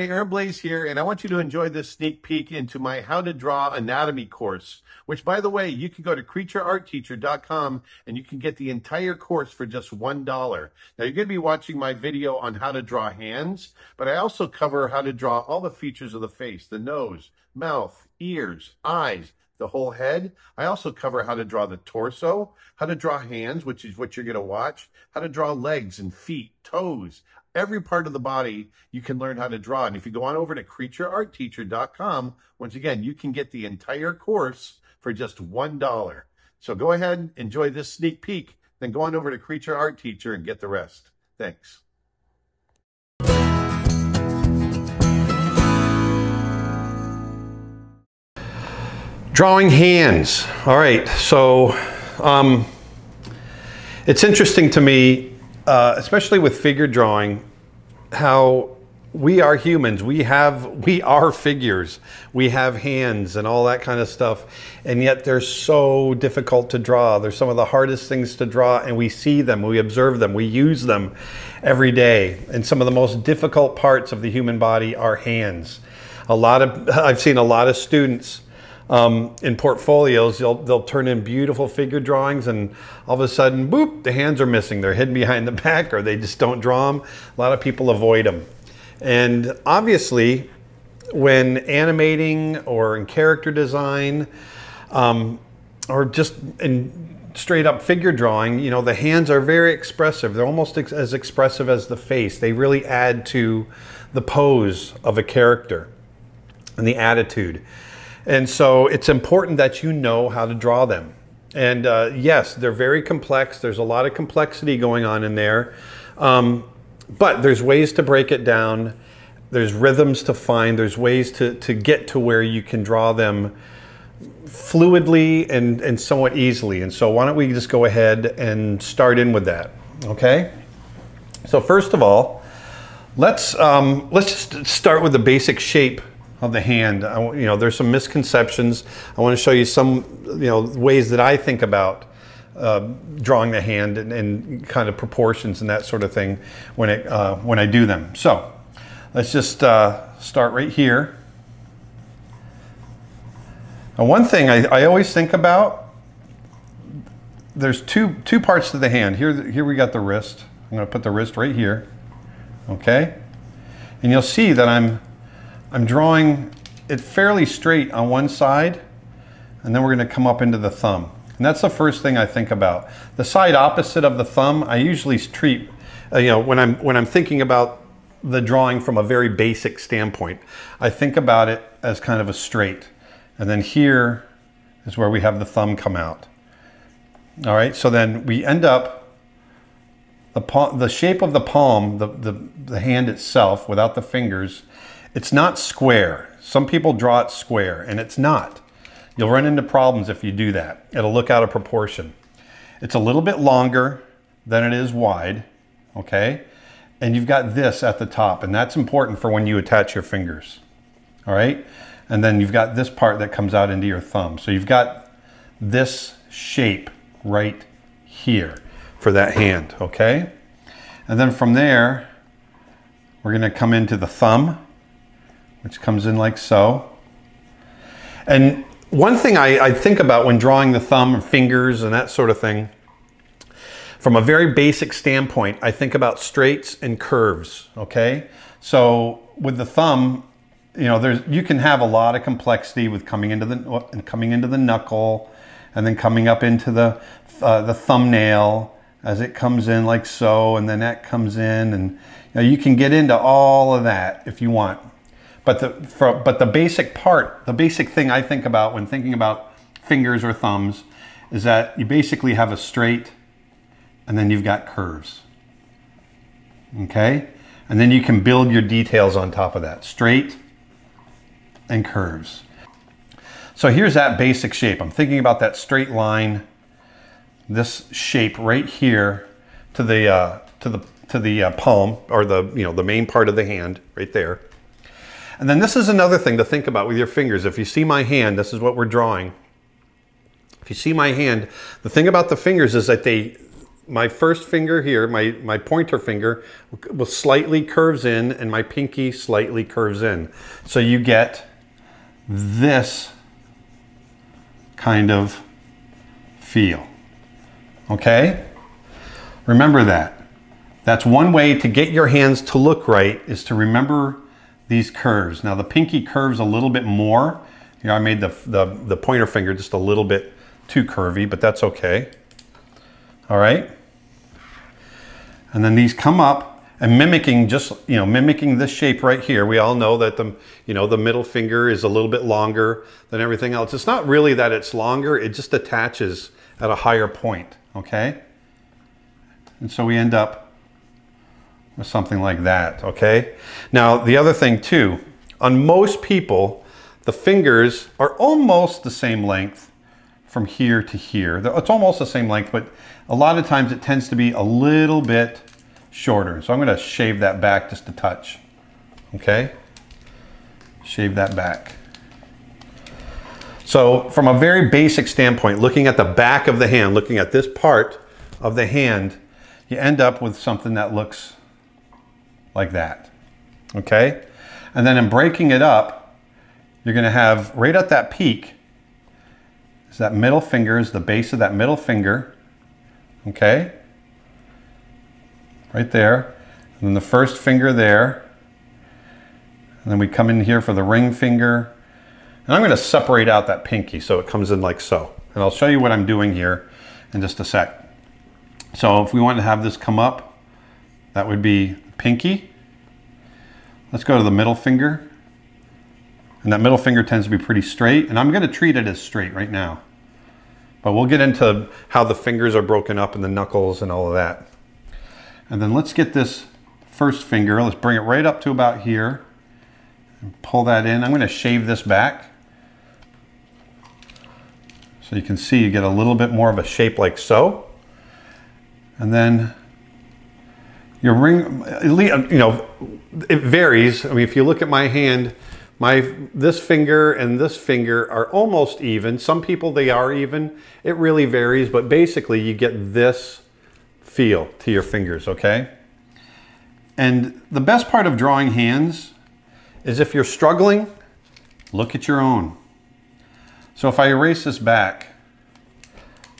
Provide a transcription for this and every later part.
everybody, Aaron Blaise here, and I want you to enjoy this sneak peek into my How to Draw Anatomy course, which, by the way, you can go to creatureartteacher.com and you can get the entire course for just $1. Now, you're going to be watching my video on how to draw hands, but I also cover how to draw all the features of the face, the nose, mouth, ears, eyes, the whole head. I also cover how to draw the torso, how to draw hands, which is what you're going to watch, how to draw legs and feet, toes, every part of the body you can learn how to draw. And if you go on over to creatureartteacher.com, once again, you can get the entire course for just $1. So go ahead, and enjoy this sneak peek, then go on over to Creature Art Teacher and get the rest. Thanks. Drawing hands. All right, so um, it's interesting to me, uh, especially with figure drawing, how we are humans. We have, we are figures. We have hands and all that kind of stuff. And yet they're so difficult to draw. They're some of the hardest things to draw and we see them, we observe them, we use them every day. And some of the most difficult parts of the human body are hands. A lot of, I've seen a lot of students um, in portfolios, they'll, they'll turn in beautiful figure drawings and all of a sudden, boop, the hands are missing. They're hidden behind the back or they just don't draw them. A lot of people avoid them. And obviously, when animating or in character design, um, or just in straight up figure drawing, you know, the hands are very expressive. They're almost ex as expressive as the face. They really add to the pose of a character and the attitude. And so it's important that you know how to draw them. And uh, yes, they're very complex. There's a lot of complexity going on in there. Um, but there's ways to break it down. There's rhythms to find. There's ways to, to get to where you can draw them fluidly and, and somewhat easily. And so why don't we just go ahead and start in with that, okay? So first of all, let's, um, let's just start with the basic shape of the hand. I, you know, there's some misconceptions. I want to show you some, you know, ways that I think about uh, drawing the hand and, and, kind of proportions and that sort of thing when it uh, when I do them. So let's just uh, start right here. Now, one thing I, I always think about. There's two two parts to the hand. Here here we got the wrist. I'm going to put the wrist right here. Okay, and you'll see that I'm I'm drawing it fairly straight on one side, and then we're going to come up into the thumb. And that's the first thing I think about. The side opposite of the thumb, I usually treat, uh, you know, when I'm, when I'm thinking about the drawing from a very basic standpoint, I think about it as kind of a straight. And then here is where we have the thumb come out. All right, so then we end up, the, palm, the shape of the palm, the, the, the hand itself without the fingers, it's not square. Some people draw it square, and it's not. You'll run into problems if you do that. It'll look out of proportion. It's a little bit longer than it is wide, okay? And you've got this at the top, and that's important for when you attach your fingers, all right? And then you've got this part that comes out into your thumb. So you've got this shape right here for that hand, okay? And then from there, we're gonna come into the thumb, which comes in like so. And one thing I, I, think about when drawing the thumb and fingers and that sort of thing, from a very basic standpoint, I think about straights and curves, okay? So with the thumb, you know, there's you can have a lot of complexity with coming into the and coming into the knuckle and then coming up into the uh, the thumbnail as it comes in like so and then that comes in and you, know, you can get into all of that if you want but the, for, but the basic part, the basic thing I think about when thinking about fingers or thumbs is that you basically have a straight and then you've got curves. Okay? And then you can build your details on top of that. Straight and curves. So here's that basic shape. I'm thinking about that straight line, this shape right here to the, uh, to the, to the uh, palm or the, you know, the main part of the hand right there. And then this is another thing to think about with your fingers. If you see my hand, this is what we're drawing. If you see my hand, the thing about the fingers is that they my first finger here, my, my pointer finger, will slightly curves in and my pinky slightly curves in. So you get this kind of feel. Okay? Remember that. That's one way to get your hands to look right is to remember these curves. Now the pinky curves a little bit more. You know, I made the, the, the pointer finger just a little bit too curvy, but that's okay. All right. And then these come up and mimicking just, you know, mimicking this shape right here. We all know that the, you know, the middle finger is a little bit longer than everything else. It's not really that it's longer, it just attaches at a higher point, okay? And so we end up with something like that, okay? Now, the other thing too, on most people, the fingers are almost the same length from here to here. It's almost the same length, but a lot of times it tends to be a little bit shorter. So I'm gonna shave that back just a touch, okay? Shave that back. So from a very basic standpoint, looking at the back of the hand, looking at this part of the hand, you end up with something that looks like that, okay? And then in breaking it up, you're gonna have right at that peak, is that middle finger, is the base of that middle finger, okay? Right there. And then the first finger there. And then we come in here for the ring finger. And I'm gonna separate out that pinky so it comes in like so. And I'll show you what I'm doing here in just a sec. So if we want to have this come up, that would be pinky. Let's go to the middle finger. And that middle finger tends to be pretty straight. And I'm gonna treat it as straight right now. But we'll get into how the fingers are broken up and the knuckles and all of that. And then let's get this first finger, let's bring it right up to about here and pull that in. I'm gonna shave this back. So you can see you get a little bit more of a shape like so. And then your ring, you know, it varies. I mean, if you look at my hand, my this finger and this finger are almost even. Some people they are even. It really varies, but basically you get this feel to your fingers, okay? And the best part of drawing hands is if you're struggling, look at your own. So if I erase this back,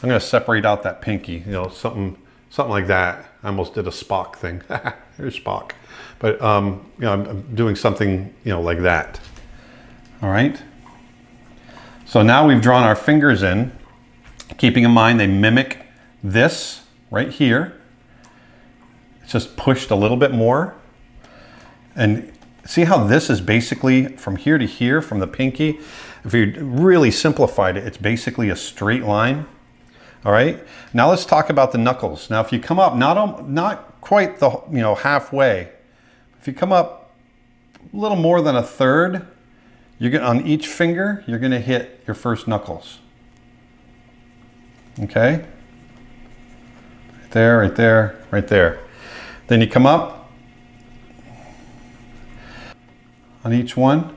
I'm gonna separate out that pinky, you know, something, something like that. I almost did a Spock thing. Here's Spock. But um, you know, I'm, I'm doing something, you know, like that. All right. So now we've drawn our fingers in, keeping in mind they mimic this right here. It's just pushed a little bit more. And see how this is basically from here to here, from the pinky? If you really simplified it, it's basically a straight line. All right. Now let's talk about the knuckles. Now, if you come up, not, not quite the, you know, halfway, if you come up a little more than a third, you're gonna, on each finger, you're gonna hit your first knuckles. Okay? Right there, right there, right there. Then you come up on each one.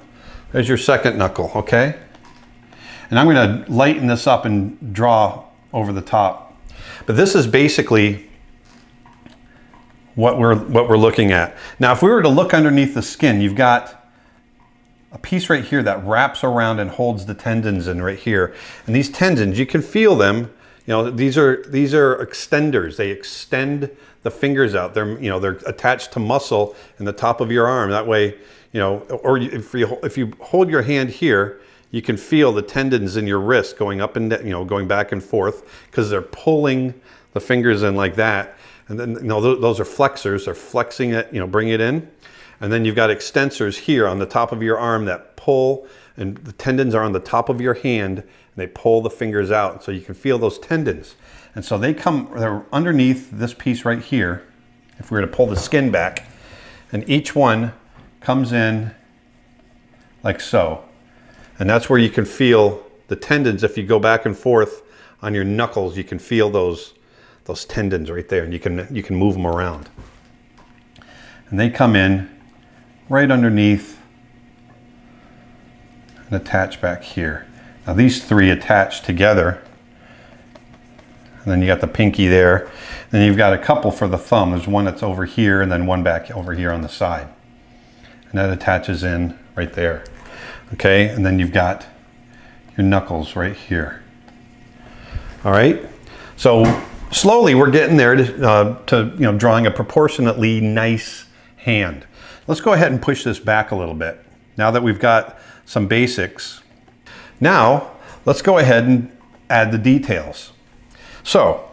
There's your second knuckle, okay? And I'm gonna lighten this up and draw over the top. But this is basically what we're, what we're looking at. Now, if we were to look underneath the skin, you've got a piece right here that wraps around and holds the tendons in right here. And these tendons, you can feel them. You know, these are these are extenders. They extend the fingers out. They're you know they're attached to muscle in the top of your arm. That way, you know, or if you if you hold your hand here, you can feel the tendons in your wrist going up and you know going back and forth because they're pulling the fingers in like that. And then you know those are flexors. They're flexing it, you know, bring it in. And then you've got extensors here on the top of your arm that pull, and the tendons are on the top of your hand, and they pull the fingers out. So you can feel those tendons. And so they come, they're underneath this piece right here, if we were to pull the skin back, and each one comes in like so. And that's where you can feel the tendons. If you go back and forth on your knuckles, you can feel those, those tendons right there, and you can, you can move them around. And they come in right underneath and attach back here. Now these three attach together And then you got the pinky there. Then you've got a couple for the thumb. There's one that's over here and then one back over here on the side. And that attaches in right there. Okay, and then you've got your knuckles right here. All right, so slowly we're getting there to, uh, to you know drawing a proportionately nice hand. Let's go ahead and push this back a little bit. Now that we've got some basics, now let's go ahead and add the details. So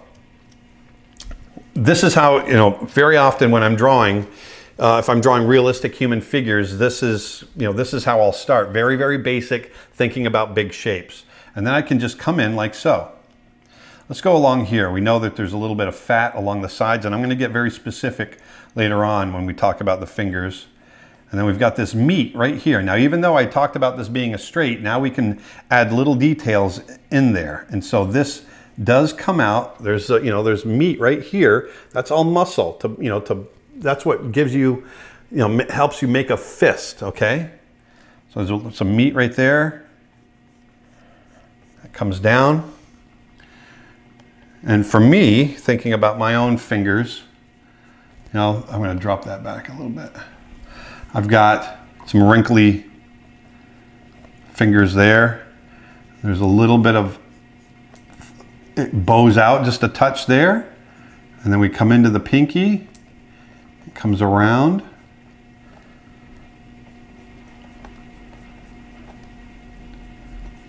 this is how, you know, very often when I'm drawing, uh, if I'm drawing realistic human figures, this is, you know, this is how I'll start. Very, very basic, thinking about big shapes. And then I can just come in like so. Let's go along here. We know that there's a little bit of fat along the sides, and I'm going to get very specific later on when we talk about the fingers. And then we've got this meat right here. Now, even though I talked about this being a straight, now we can add little details in there. And so this does come out. There's, a, you know, there's meat right here. That's all muscle to, you know, to, that's what gives you, you know, helps you make a fist, okay? So there's some meat right there. It comes down. And for me, thinking about my own fingers, you know, I'm going to drop that back a little bit. I've got some wrinkly fingers there. There's a little bit of, it bows out just a touch there. And then we come into the pinky, comes around.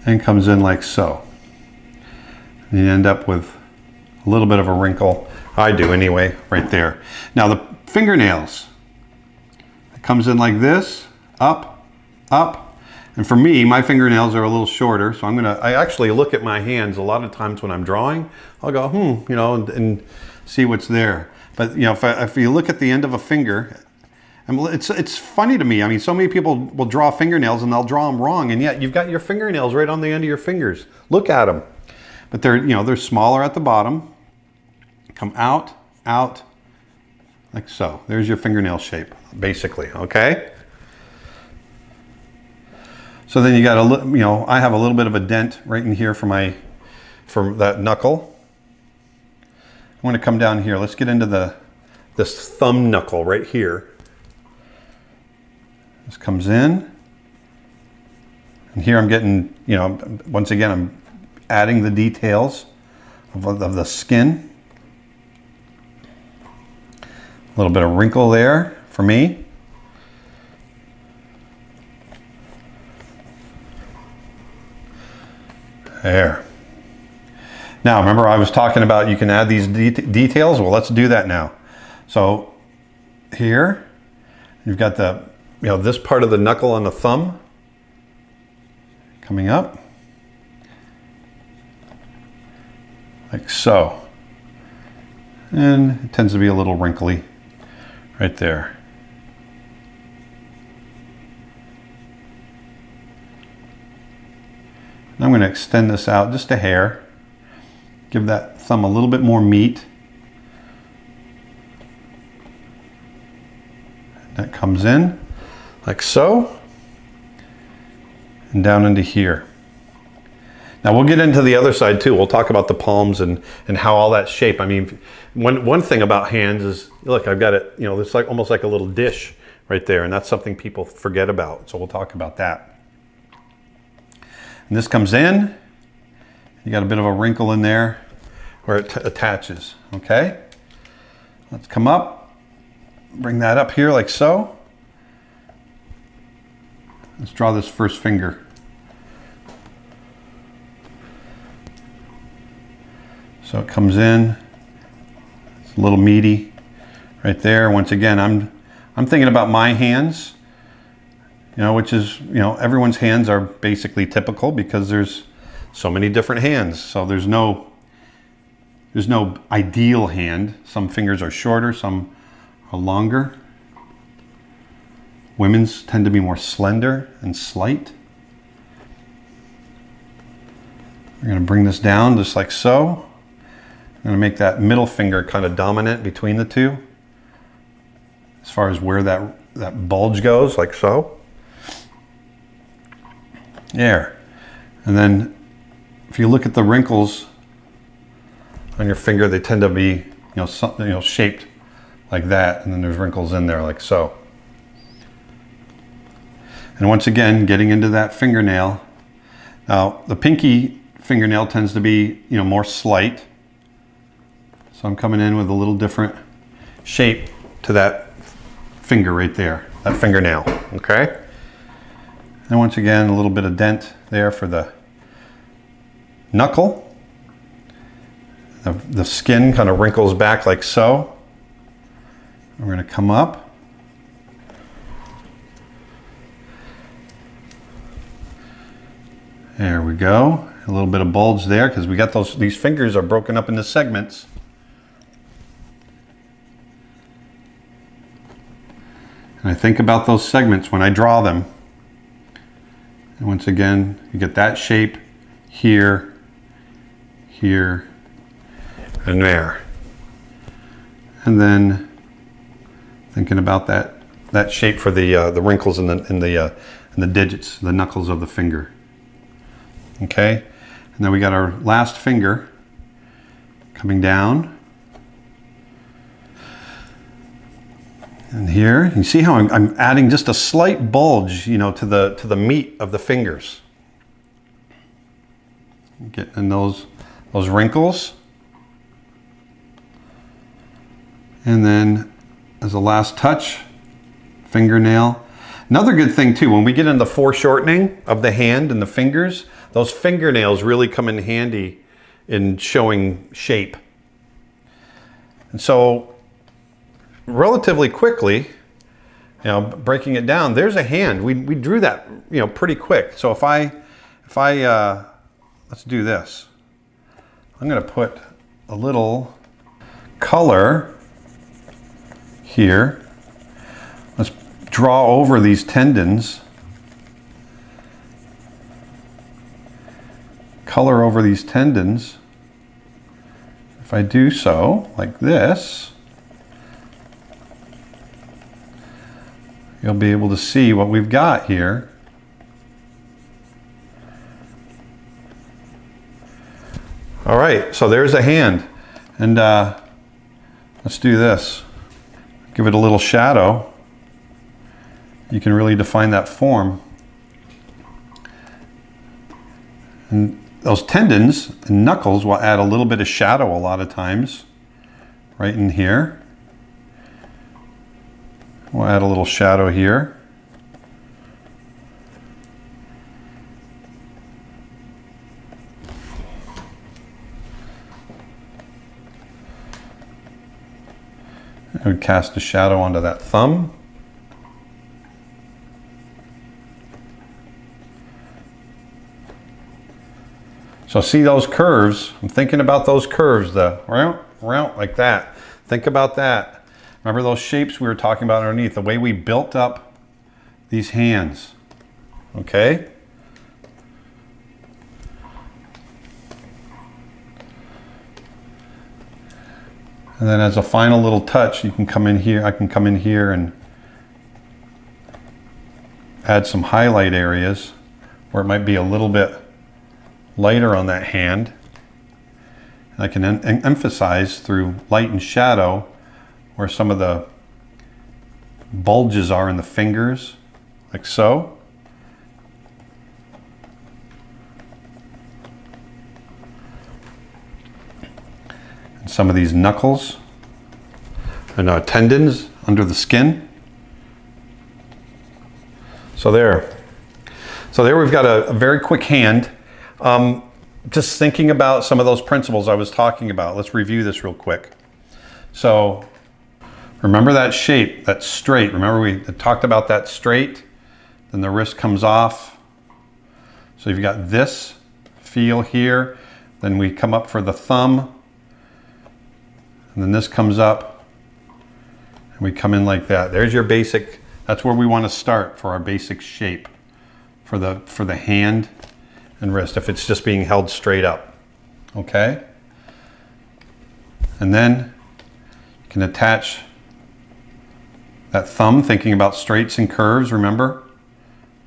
And comes in like so. You end up with a little bit of a wrinkle. I do anyway, right there. Now the fingernails, it comes in like this, up, up. And for me, my fingernails are a little shorter, so I'm gonna, I actually look at my hands a lot of times when I'm drawing. I'll go, hmm, you know, and, and see what's there. But, you know, if, if you look at the end of a finger, it's, it's funny to me. I mean, so many people will draw fingernails and they'll draw them wrong, and yet you've got your fingernails right on the end of your fingers. Look at them. But they're, you know, they're smaller at the bottom. Come out, out, like so. There's your fingernail shape, basically, okay? So then you got a, little, you know, I have a little bit of a dent right in here for my, for that knuckle. I want to come down here. Let's get into the, this thumb knuckle right here. This comes in. And here I'm getting, you know, once again, I'm adding the details of, of the skin. A little bit of wrinkle there for me. There. Now, remember I was talking about you can add these de details? Well, let's do that now. So here, you've got the, you know, this part of the knuckle on the thumb coming up. Like so. And it tends to be a little wrinkly right there. I'm going to extend this out just a hair. Give that thumb a little bit more meat. That comes in like so and down into here. Now we'll get into the other side too. We'll talk about the palms and, and how all that shape. I mean, one, one thing about hands is, look, I've got it, you know, it's like almost like a little dish right there. And that's something people forget about. So we'll talk about that. And this comes in, you got a bit of a wrinkle in there where it attaches, okay? Let's come up, bring that up here like so. Let's draw this first finger. So it comes in, it's a little meaty right there. Once again, I'm, I'm thinking about my hands, you know, which is, you know, everyone's hands are basically typical because there's so many different hands. So there's no, there's no ideal hand. Some fingers are shorter, some are longer. Women's tend to be more slender and slight. We're going to bring this down just like so. I'm to make that middle finger kind of dominant between the two as far as where that, that bulge goes, like so. There. And then if you look at the wrinkles on your finger, they tend to be, you know, something, you know, shaped like that. And then there's wrinkles in there like so. And once again, getting into that fingernail. Now, the pinky fingernail tends to be, you know, more slight. So I'm coming in with a little different shape to that finger right there, that fingernail, okay? And once again, a little bit of dent there for the knuckle. The, the skin kind of wrinkles back like so. We're gonna come up. There we go. A little bit of bulge there because we got those, these fingers are broken up into segments. And I think about those segments when I draw them. And once again, you get that shape here, here, and there. And then thinking about that that shape for the uh, the wrinkles in the in the uh, in the digits, the knuckles of the finger. Okay, and then we got our last finger coming down. And here, you see how I'm, I'm, adding just a slight bulge, you know, to the to the meat of the fingers. Getting those those wrinkles. And then as a last touch, fingernail. Another good thing too, when we get into foreshortening of the hand and the fingers, those fingernails really come in handy in showing shape. And so relatively quickly, you know, breaking it down, there's a hand. We, we drew that, you know, pretty quick. So if I, if I, uh, let's do this. I'm going to put a little color here. Let's draw over these tendons. Color over these tendons. If I do so, like this, you'll be able to see what we've got here. All right, so there's a hand. And uh, let's do this. Give it a little shadow. You can really define that form. And those tendons and knuckles will add a little bit of shadow a lot of times, right in here. We'll add a little shadow here. And cast a shadow onto that thumb. So see those curves. I'm thinking about those curves, the round, round like that. Think about that. Remember those shapes we were talking about underneath, the way we built up these hands, okay? And then as a final little touch, you can come in here, I can come in here and add some highlight areas where it might be a little bit lighter on that hand. And I can em emphasize through light and shadow where some of the bulges are in the fingers, like so. Some of these knuckles and tendons under the skin. So there. So there we've got a, a very quick hand. Um, just thinking about some of those principles I was talking about. Let's review this real quick. So Remember that shape, that straight. Remember we talked about that straight? Then the wrist comes off. So you've got this feel here. Then we come up for the thumb. And then this comes up. And we come in like that. There's your basic, that's where we want to start for our basic shape for the, for the hand and wrist if it's just being held straight up. Okay? And then you can attach that thumb, thinking about straights and curves, remember?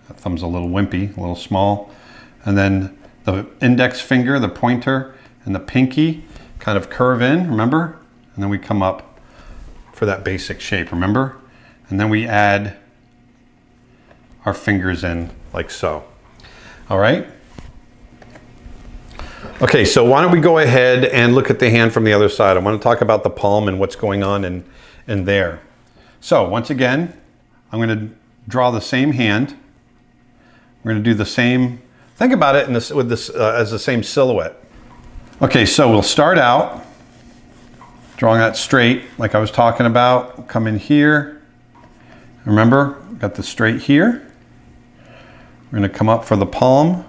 That thumb's a little wimpy, a little small. And then the index finger, the pointer, and the pinky kind of curve in, remember? And then we come up for that basic shape, remember? And then we add our fingers in like so. All right? Okay, so why don't we go ahead and look at the hand from the other side. I want to talk about the palm and what's going on in, in there. So once again, I'm going to draw the same hand. We're going to do the same, think about it in this, with this uh, as the same silhouette. Okay, so we'll start out drawing that straight like I was talking about. Come in here. Remember, got the straight here. We're going to come up for the palm.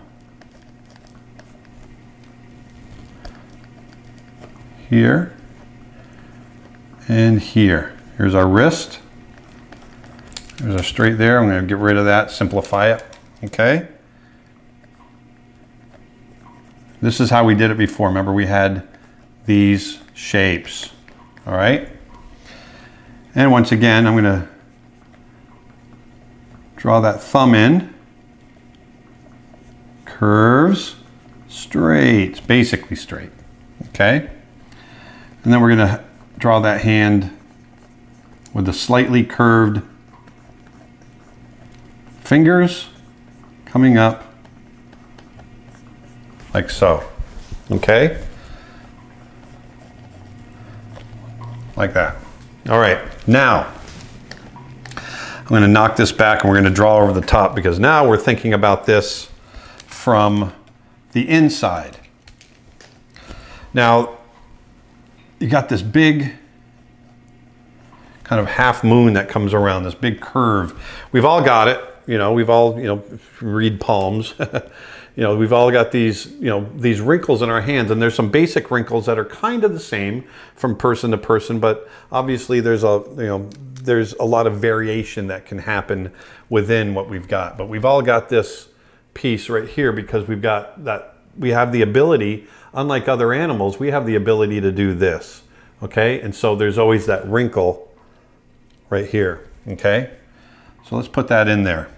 Here. And here. Here's our wrist. There's our straight there. I'm going to get rid of that, simplify it. Okay. This is how we did it before. Remember we had these shapes. All right. And once again, I'm going to draw that thumb in curves, straight, basically straight, okay? And then we're gonna draw that hand with the slightly curved fingers coming up like so, okay? Like that. All right, now, I'm gonna knock this back and we're gonna draw over the top because now we're thinking about this from the inside. Now, you got this big kind of half moon that comes around, this big curve. We've all got it, you know, we've all, you know, read palms. you know, we've all got these, you know, these wrinkles in our hands and there's some basic wrinkles that are kind of the same from person to person, but obviously there's a, you know, there's a lot of variation that can happen within what we've got. But we've all got this piece right here because we've got that, we have the ability, unlike other animals, we have the ability to do this, okay? And so there's always that wrinkle right here, okay? So let's put that in there.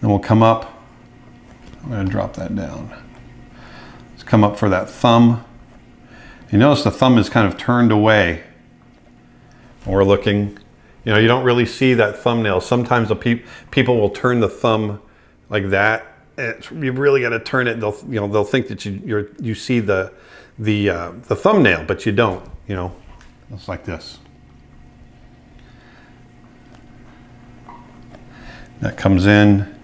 Then we'll come up, I'm gonna drop that down. Let's come up for that thumb. You notice the thumb is kind of turned away. We're looking you know, you don't really see that thumbnail. Sometimes the pe people will turn the thumb like that. It's, you really got to turn it. They'll, you know, they'll think that you you're, you see the the uh, the thumbnail, but you don't. You know, it's like this. That comes in.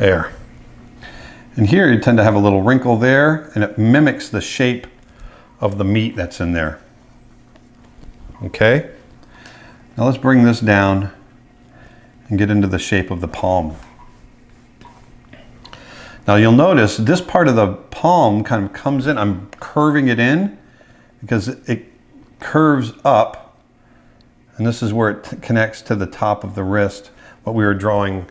There. And here you tend to have a little wrinkle there and it mimics the shape of the meat that's in there. Okay? Now let's bring this down and get into the shape of the palm. Now you'll notice this part of the palm kind of comes in, I'm curving it in because it curves up and this is where it connects to the top of the wrist, what we were drawing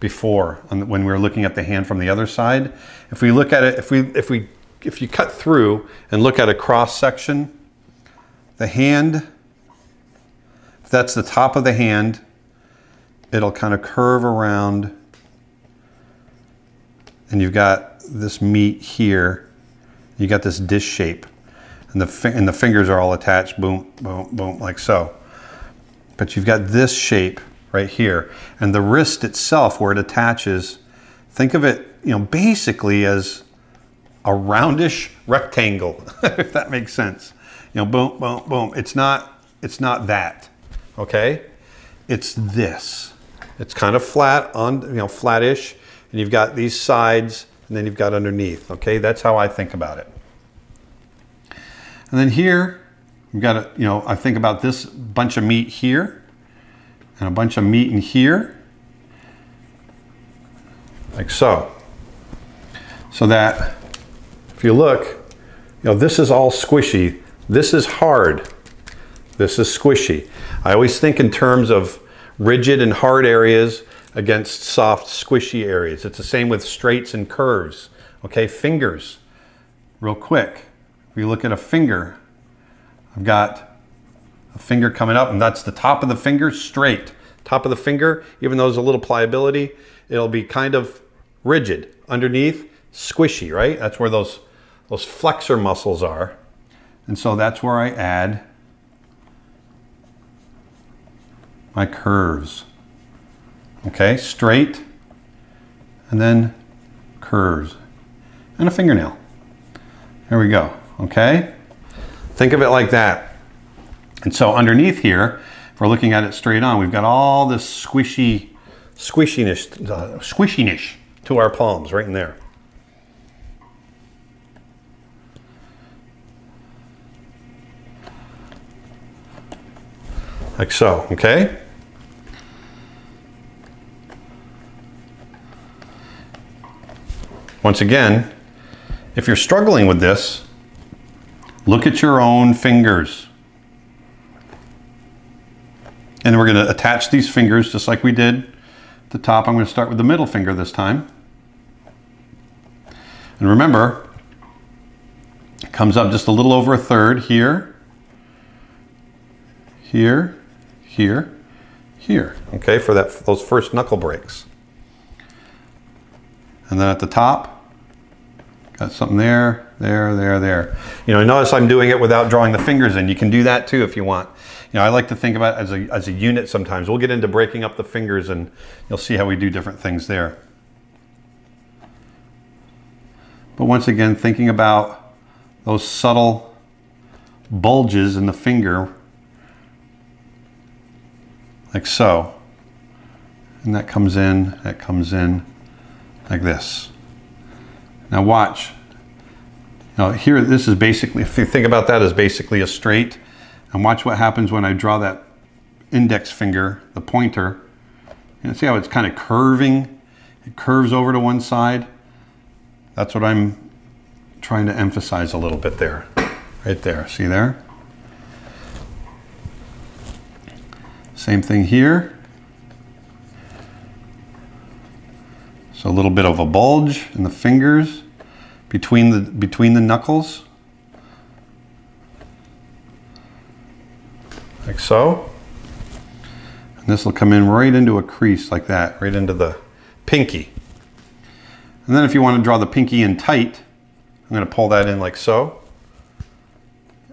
before when we were looking at the hand from the other side. If we look at it, if we, if we, if you cut through and look at a cross section, the hand, if that's the top of the hand, it'll kind of curve around and you've got this meat here. You got this dish shape and the, and the fingers are all attached, boom, boom, boom, like so. But you've got this shape right here. And the wrist itself, where it attaches, think of it, you know, basically as a roundish rectangle, if that makes sense. You know, boom, boom, boom. It's not, it's not that, okay? It's this. It's kind of flat on, you know, flattish, and you've got these sides, and then you've got underneath, okay? That's how I think about it. And then here, we've got, a, you know, I think about this bunch of meat here, and a bunch of meat in here, like so. So that if you look, you know, this is all squishy. This is hard. This is squishy. I always think in terms of rigid and hard areas against soft, squishy areas. It's the same with straights and curves. Okay, fingers, real quick. If you look at a finger, I've got a finger coming up, and that's the top of the finger straight. Top of the finger, even though there's a little pliability, it'll be kind of rigid. Underneath, squishy, right? That's where those, those flexor muscles are. And so that's where I add my curves. Okay, straight, and then curves, and a fingernail. There we go, okay? Think of it like that. And so underneath here, if we're looking at it straight on, we've got all this squishy, squishiness, uh, squishiness to our palms right in there. Like so, okay? Once again, if you're struggling with this, look at your own fingers. And we're going to attach these fingers just like we did at the top. I'm going to start with the middle finger this time. And remember, it comes up just a little over a third here, here, here, here, okay, for that those first knuckle breaks. And then at the top, got something there, there, there, there. You know, notice I'm doing it without drawing the fingers in. You can do that too if you want. You know, I like to think about as a, as a unit sometimes. We'll get into breaking up the fingers and you'll see how we do different things there. But once again, thinking about those subtle bulges in the finger, like so. And that comes in, that comes in, like this. Now watch. Now here, this is basically, if you think about that as basically a straight, and watch what happens when I draw that index finger, the pointer. and see how it's kind of curving? It curves over to one side. That's what I'm trying to emphasize a little bit there. Right there, see there? Same thing here. So a little bit of a bulge in the fingers between the, between the knuckles. Like so. And this will come in right into a crease like that, right into the pinky. And then if you want to draw the pinky in tight, I'm going to pull that in like so.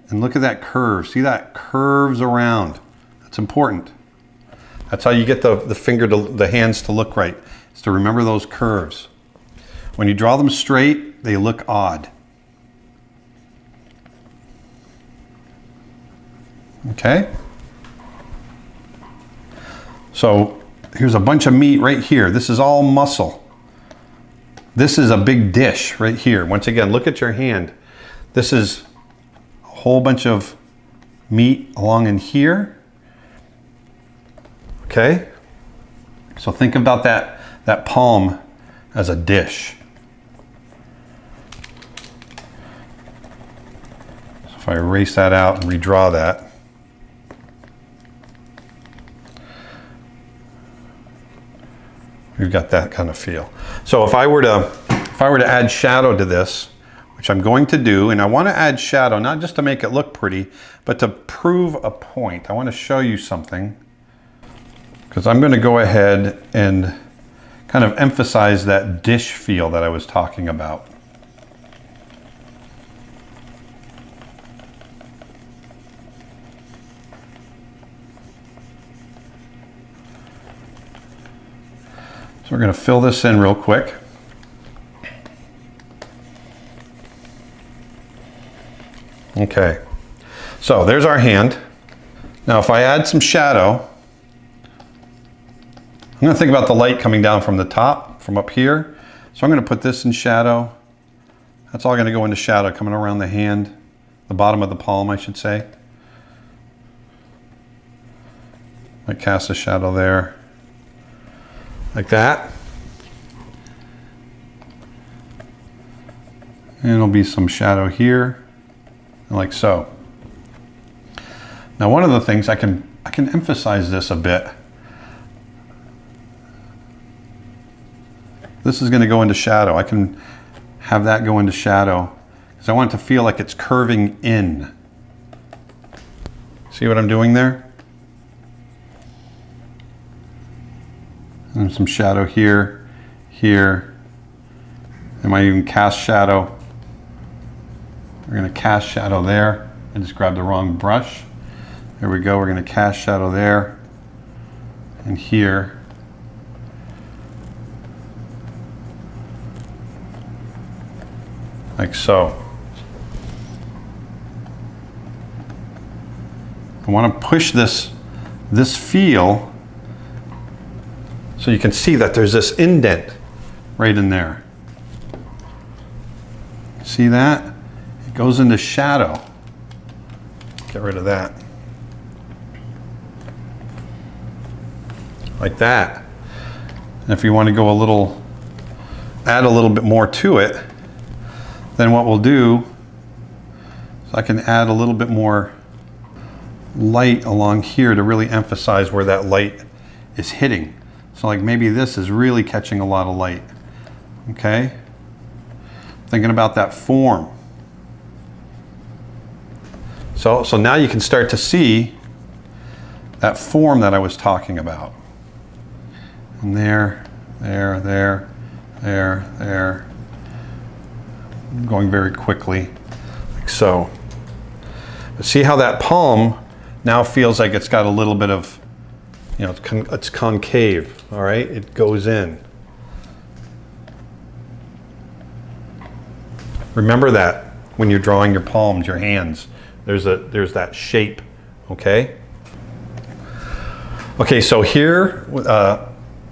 And look at that curve. See that curves around. That's important. That's how you get the, the finger to the hands to look right is to remember those curves. When you draw them straight, they look odd. Okay? So here's a bunch of meat right here. This is all muscle. This is a big dish right here. Once again, look at your hand. This is a whole bunch of meat along in here. Okay? So think about that that palm as a dish. If I erase that out and redraw that, we've got that kind of feel. So if I were to if I were to add shadow to this, which I'm going to do, and I want to add shadow not just to make it look pretty, but to prove a point. I want to show you something because I'm going to go ahead and kind of emphasize that dish feel that I was talking about. We're going to fill this in real quick. Okay, so there's our hand. Now if I add some shadow, I'm going to think about the light coming down from the top, from up here. So I'm going to put this in shadow. That's all going to go into shadow coming around the hand, the bottom of the palm, I should say. I cast a shadow there, like that. And there'll be some shadow here, like so. Now one of the things I can, I can emphasize this a bit. This is going to go into shadow. I can have that go into shadow because I want it to feel like it's curving in. See what I'm doing there? And some shadow here, here. I might even cast shadow. We're gonna cast shadow there. I just grabbed the wrong brush. There we go, we're gonna cast shadow there and here. Like so. I want to push this, this feel so you can see that there's this indent right in there. See that? It goes into shadow. Get rid of that. Like that. And if you want to go a little, add a little bit more to it, then what we'll do is I can add a little bit more light along here to really emphasize where that light is hitting. So like maybe this is really catching a lot of light. Okay? Thinking about that form. So, so now you can start to see that form that I was talking about. And there, there, there, there, there. Going very quickly, like so. But see how that palm now feels like it's got a little bit of, you know, it's, con it's concave, all right? It goes in. Remember that when you're drawing your palms, your hands. There's, a, there's that shape, okay? Okay, so here, uh,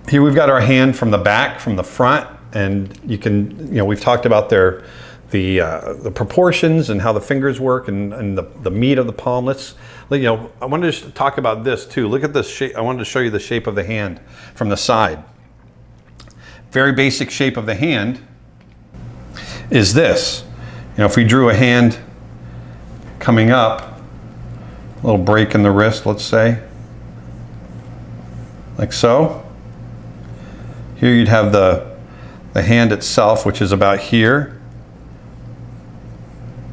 here we've got our hand from the back, from the front, and you can, you know, we've talked about their, the, uh, the proportions and how the fingers work and, and the, the meat of the palm. Let's, you know, I wanted to talk about this too. Look at this shape. I wanted to show you the shape of the hand from the side. Very basic shape of the hand is this. You know, if we drew a hand coming up, a little break in the wrist, let's say, like so. Here you'd have the, the hand itself, which is about here.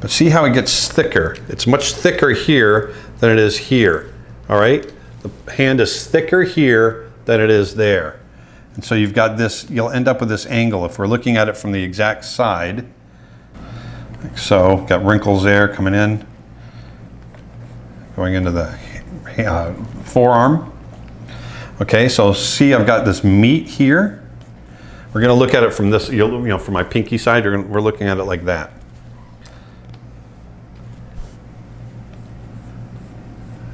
But see how it gets thicker. It's much thicker here than it is here, all right? The hand is thicker here than it is there. And so you've got this, you'll end up with this angle. If we're looking at it from the exact side, like so, got wrinkles there coming in, going into the uh, forearm. Okay, so see I've got this meat here. We're gonna look at it from this, you know, from my pinky side, we're looking at it like that.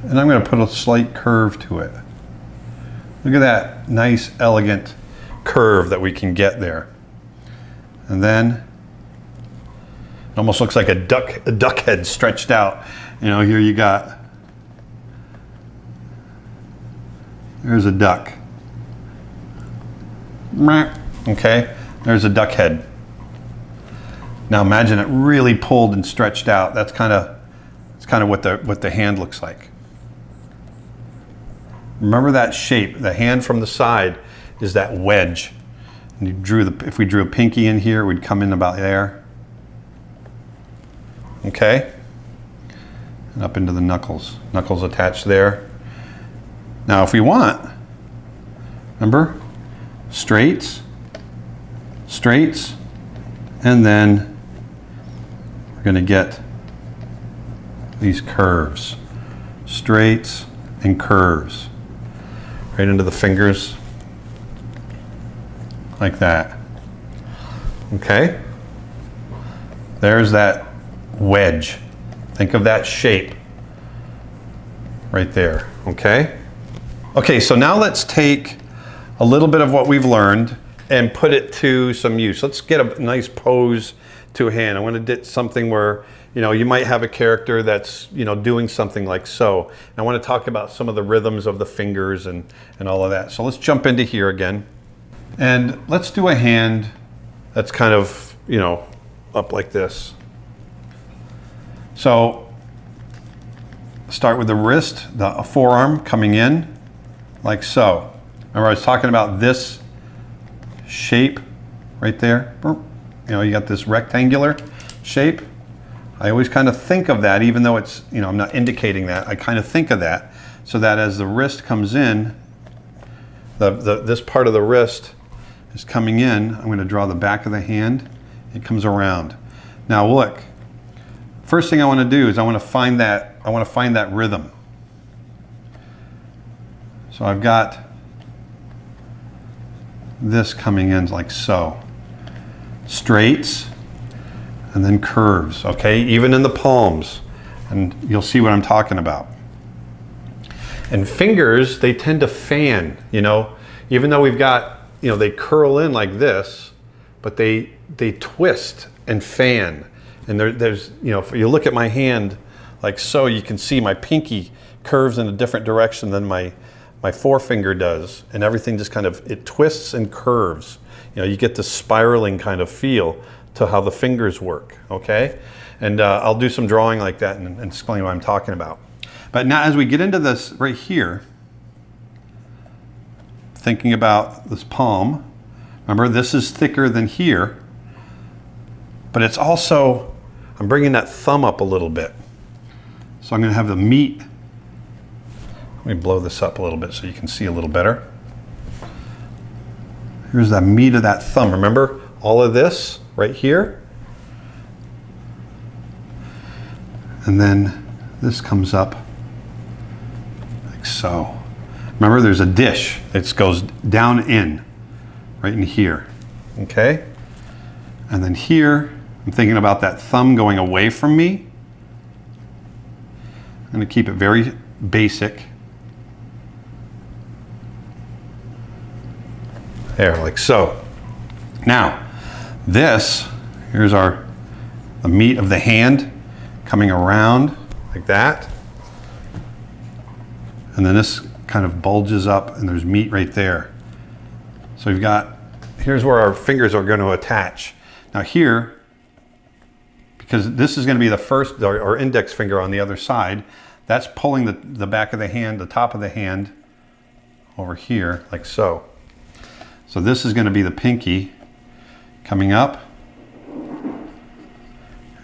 And I'm going to put a slight curve to it. Look at that nice, elegant curve that we can get there. And then it almost looks like a duck, a duck head stretched out. You know, here you got, there's a duck. Okay, there's a duck head. Now imagine it really pulled and stretched out. That's kind of, that's kind of what the, what the hand looks like. Remember that shape, the hand from the side is that wedge. And you drew the, if we drew a pinky in here, we'd come in about there. Okay? And up into the knuckles. Knuckles attached there. Now if we want, remember, straights, straights, and then we're gonna get these curves. Straights and curves right into the fingers like that. Okay? There's that wedge. Think of that shape right there, okay? Okay, so now let's take a little bit of what we've learned and put it to some use. Let's get a nice pose to a hand. I want to do something where you know, you might have a character that's, you know, doing something like so. And I want to talk about some of the rhythms of the fingers and, and all of that. So let's jump into here again. And let's do a hand that's kind of, you know, up like this. So start with the wrist, the forearm coming in like so. Remember I was talking about this shape right there? You know, you got this rectangular shape I always kind of think of that, even though it's, you know, I'm not indicating that. I kind of think of that so that as the wrist comes in, the, the, this part of the wrist is coming in. I'm going to draw the back of the hand. It comes around. Now look, first thing I want to do is I want to find that, I want to find that rhythm. So I've got this coming in like so. Straights and then curves, okay? Even in the palms. And you'll see what I'm talking about. And fingers, they tend to fan, you know, even though we've got, you know, they curl in like this, but they they twist and fan. And there, there's, you know, if you look at my hand like so, you can see my pinky curves in a different direction than my my forefinger does, and everything just kind of it twists and curves. You know, you get this spiraling kind of feel to how the fingers work. Okay, and uh, I'll do some drawing like that and, and explain what I'm talking about. But now, as we get into this right here, thinking about this palm, remember this is thicker than here, but it's also, I'm bringing that thumb up a little bit. So I'm going to have the meat. Let me blow this up a little bit so you can see a little better. Here's the meat of that thumb. Remember all of this right here? And then this comes up like so. Remember, there's a dish that goes down in, right in here. Okay? And then here, I'm thinking about that thumb going away from me. I'm to keep it very basic. There, like so. Now, this, here's our, the meat of the hand coming around like that. And then this kind of bulges up and there's meat right there. So we've got, here's where our fingers are going to attach. Now here, because this is going to be the first, our index finger on the other side, that's pulling the, the back of the hand, the top of the hand over here, like so. So this is going to be the pinky coming up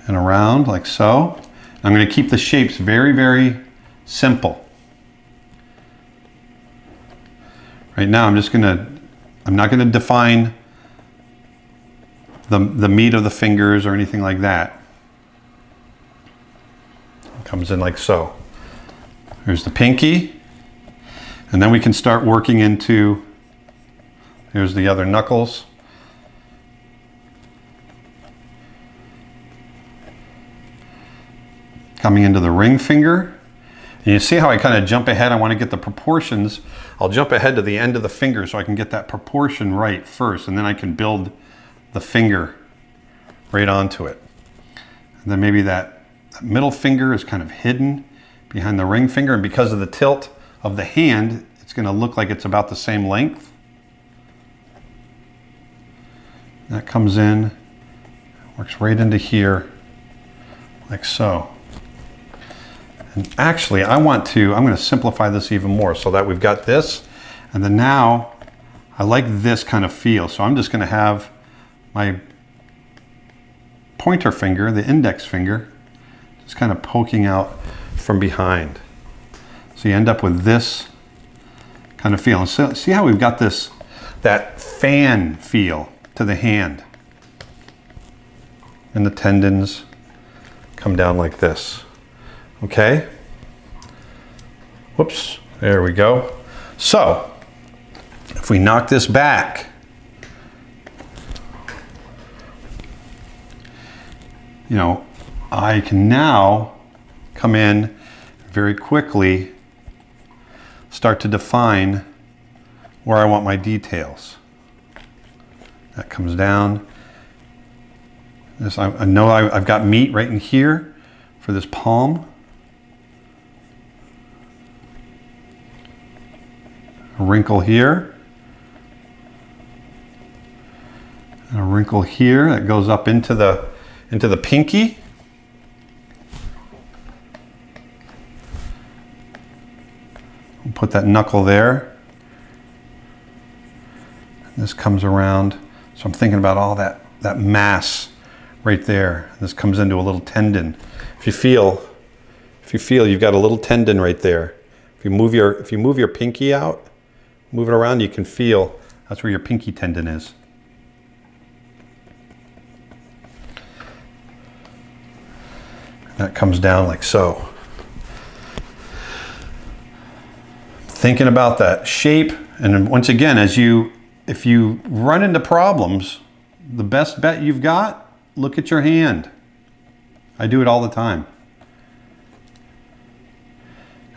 and around like so. I'm going to keep the shapes very, very simple. Right now, I'm just gonna, I'm not gonna define the, the meat of the fingers or anything like that. It comes in like so. There's the pinky. And then we can start working into, here's the other knuckles. Coming into the ring finger. And you see how I kind of jump ahead? I want to get the proportions. I'll jump ahead to the end of the finger so I can get that proportion right first, and then I can build the finger right onto it. And then maybe that middle finger is kind of hidden behind the ring finger, and because of the tilt of the hand, it's going to look like it's about the same length. That comes in, works right into here, like so. And actually, I want to, I'm going to simplify this even more so that we've got this. And then now, I like this kind of feel. So I'm just going to have my pointer finger, the index finger, just kind of poking out from behind. So you end up with this kind of feel. And so, see how we've got this, that fan feel to the hand. And the tendons come down like this. Okay. Whoops, there we go. So, if we knock this back, you know, I can now come in very quickly, start to define where I want my details. That comes down. This, I, I know I've got meat right in here for this palm. Wrinkle here, and a wrinkle here that goes up into the into the pinky. We'll put that knuckle there. This comes around. So I'm thinking about all that, that mass right there. This comes into a little tendon. If you feel, if you feel, you've got a little tendon right there. If you move your, if you move your pinky out, move it around, you can feel that's where your pinky tendon is. That comes down like so. Thinking about that shape, and once again, as you, if you run into problems, the best bet you've got, look at your hand. I do it all the time.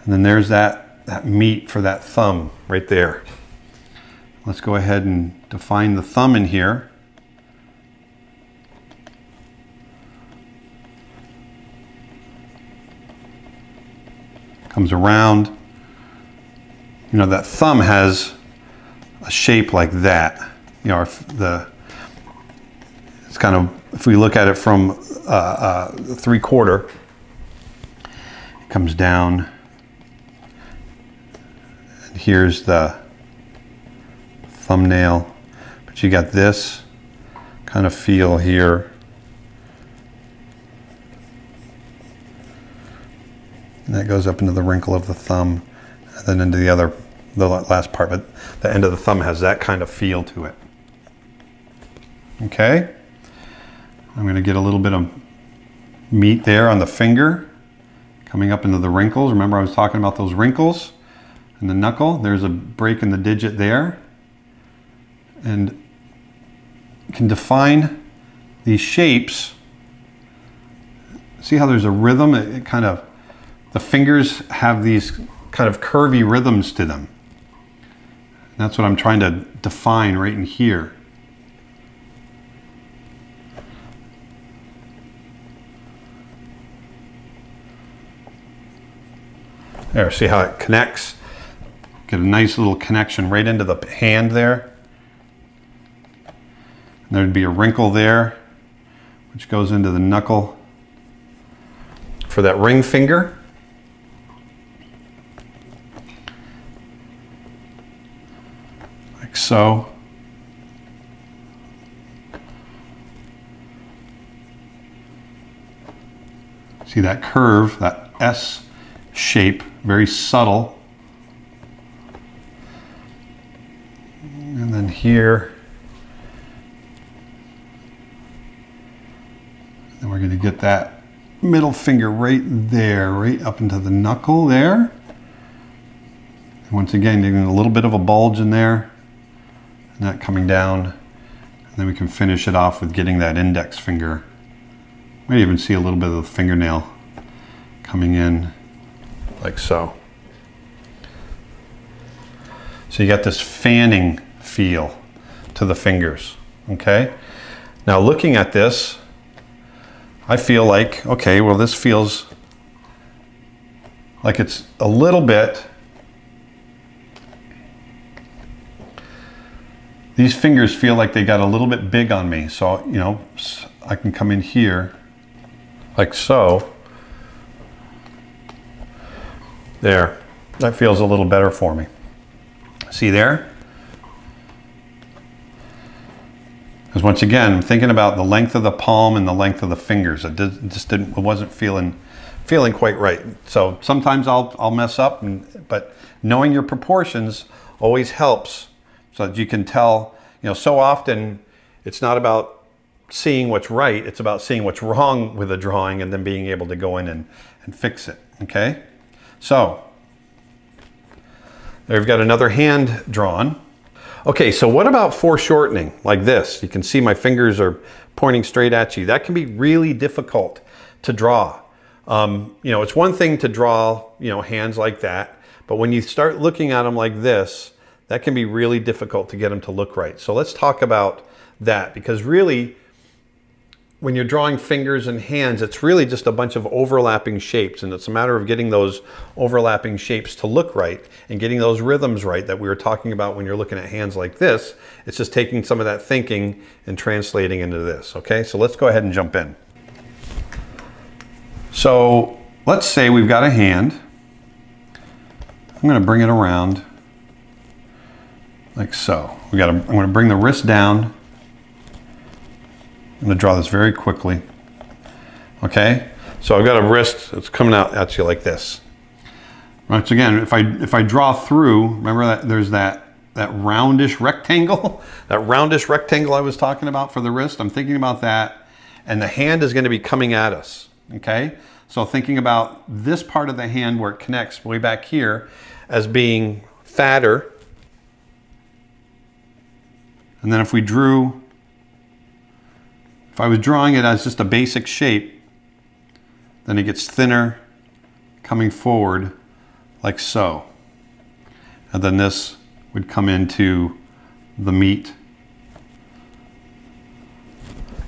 And then there's that, that meat for that thumb right there. Let's go ahead and define the thumb in here. Comes around. You know, that thumb has a shape like that. You know, the it's kind of, if we look at it from uh, uh, three quarter, it comes down. Here's the thumbnail, but you got this kind of feel here. And that goes up into the wrinkle of the thumb and then into the other, the last part, but the end of the thumb has that kind of feel to it. Okay. I'm going to get a little bit of meat there on the finger coming up into the wrinkles. Remember I was talking about those wrinkles and the knuckle. There's a break in the digit there. And can define these shapes. See how there's a rhythm? It, it kind of, the fingers have these kind of curvy rhythms to them. That's what I'm trying to define right in here. There, see how it connects? Get a nice little connection right into the hand there. And there'd be a wrinkle there, which goes into the knuckle for that ring finger. Like so. See that curve, that S shape very subtle. And then here, then we're going to get that middle finger right there, right up into the knuckle there. And once again, getting a little bit of a bulge in there, and that coming down. And then we can finish it off with getting that index finger. Might even see a little bit of the fingernail coming in like so. So you got this fanning feel to the fingers, okay? Now looking at this, I feel like, okay, well this feels like it's a little bit, these fingers feel like they got a little bit big on me. So, you know, I can come in here like so. There, that feels a little better for me. See there? Because once again, I'm thinking about the length of the palm and the length of the fingers. It just didn't, it wasn't feeling, feeling quite right. So sometimes I'll, I'll mess up, and, but knowing your proportions always helps so that you can tell, you know, so often it's not about seeing what's right, it's about seeing what's wrong with a drawing and then being able to go in and, and fix it, okay? So, there we've got another hand drawn. Okay, so what about foreshortening, like this? You can see my fingers are pointing straight at you. That can be really difficult to draw. Um, you know, it's one thing to draw, you know, hands like that, but when you start looking at them like this, that can be really difficult to get them to look right. So let's talk about that because really when you're drawing fingers and hands, it's really just a bunch of overlapping shapes. And it's a matter of getting those overlapping shapes to look right and getting those rhythms right that we were talking about when you're looking at hands like this. It's just taking some of that thinking and translating into this. Okay, so let's go ahead and jump in. So let's say we've got a hand. I'm going to bring it around like so. We got. I'm going to bring the wrist down I'm gonna draw this very quickly. Okay, so I've got a wrist that's coming out at you like this. Once again, if I if I draw through, remember that there's that that roundish rectangle, that roundish rectangle I was talking about for the wrist. I'm thinking about that, and the hand is going to be coming at us. Okay, so thinking about this part of the hand where it connects way back here as being fatter. And then if we drew, if I was drawing it as just a basic shape, then it gets thinner coming forward like so. And then this would come into the meat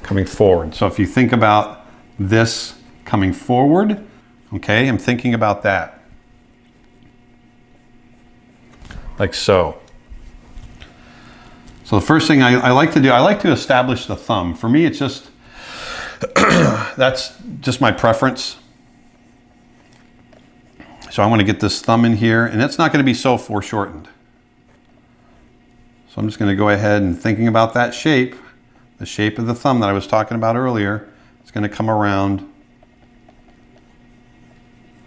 coming forward. So if you think about this coming forward. Okay, I'm thinking about that. Like so. So the first thing I, I, like to do, I like to establish the thumb. For me, it's just, that's just my preference. So I want to get this thumb in here, and it's not going to be so foreshortened. So I'm just going to go ahead and thinking about that shape, the shape of the thumb that I was talking about earlier, it's going to come around